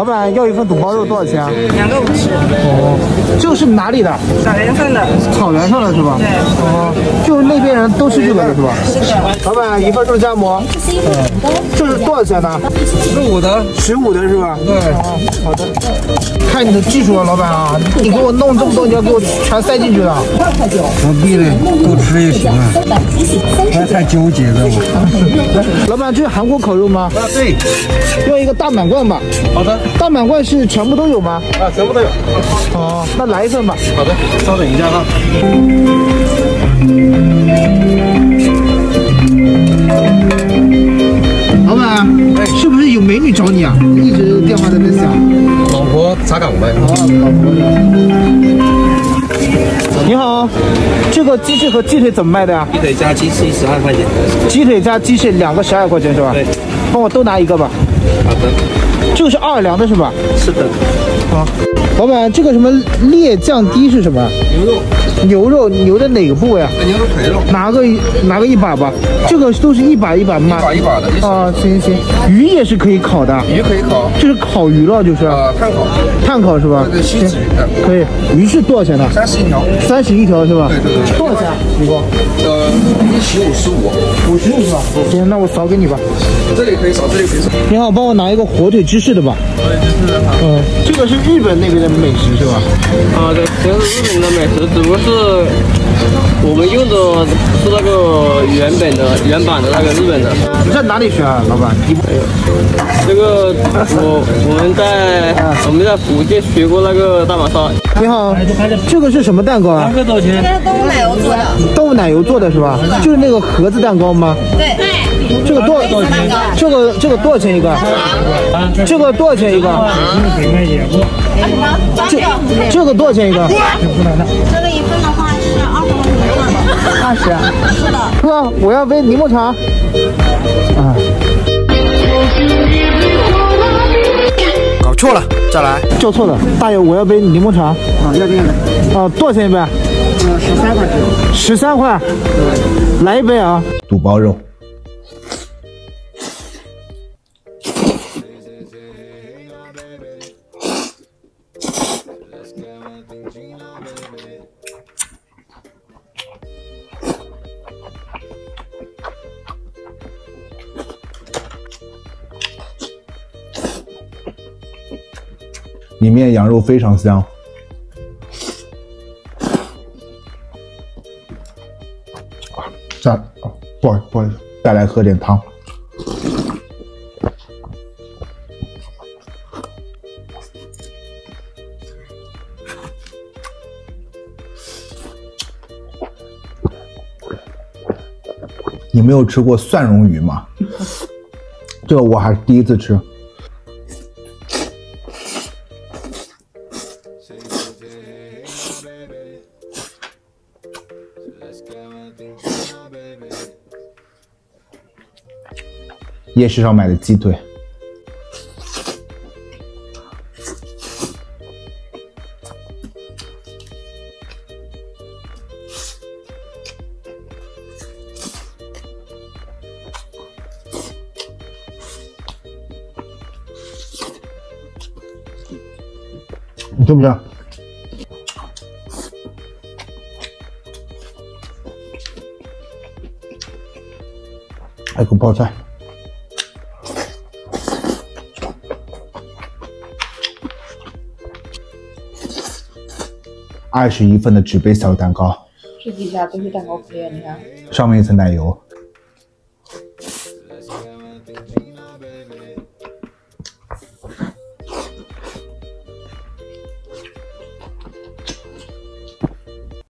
老板要一份肚包肉多少钱啊？两个五十。哦，这个是哪里的？草原上的。草原上的是吧？对。哦，就是那边人都吃这个的是吧？是的。老板一份肉夹馍。这是多少钱呢？十五的。十五的是吧？对。好的。看你的技术啊，老板啊！你给我弄这么多，你要给我全塞进去的。何必呢？多吃也行啊。不要太纠结了。老板，这是韩国烤肉吗？啊，对。要一个大满贯吧。好的。大满贯是全部都有吗？啊，全部都有。哦，那来一份吧。好的，稍等一下啊。老板，是不是有美女找你啊？一直电话在那响。老婆查岗呗。啊，老婆。你好，这个鸡翅和鸡腿怎么卖的呀？鸡腿加鸡翅十二块钱。鸡腿加鸡翅两个十二块钱是吧？对。帮我都拿一个吧。好的。这个是奥尔良的是吧？是的。好，老板，这个什么烈酱滴是什么？牛肉。牛肉，牛的哪个部位啊？牛肉腿肉。拿个拿个一把吧。这个都是一把一把卖。一把一把的。啊，行行。鱼也是可以烤的。鱼可以烤。这是烤鱼了，就是。啊，炭烤。炭烤是吧？对对。可以。鱼是多少钱呢？三十一条。三十一条是吧？对对对。多少钱？一共？呃，一起五十五。五十五是吧？行，那我扫给你吧。这里可以扫，这里可以扫。你好，帮我拿一个火腿芝士的吧。火腿芝士的。嗯，这个是日本那边的美食是吧？啊，对，全是日本的美食，只不过是我们用的是那个原本的、原版的那个日本的。你在哪里学啊，老板？哎呦，这个我我们在我们在福建学过那个大马烧。你好，这个是什么蛋糕啊？这个多少钱？这是动物奶油做的。动物奶油做的是吧？就是那个盒子蛋糕吗？对对。这个多少钱？这个这个多少钱一个？这个多少钱一个？这这个多少钱一个？二十？是的。哥，我要杯柠檬茶。啊。搞错了，再来。叫错了，大爷，我要杯柠檬茶。啊，要这个的。啊，多少钱一杯？呃，十三块钱。十三块。来一杯啊。肚包肉。里面羊肉非常香，啊，再啊，不好意思，不好意思，再来喝点汤。你没有吃过蒜蓉鱼吗？这个我还是第一次吃。夜市上买的鸡腿，你吃不吃？一口爆赞！二十一份的纸杯小蛋糕，底下都是蛋糕，你看，上面一层奶油。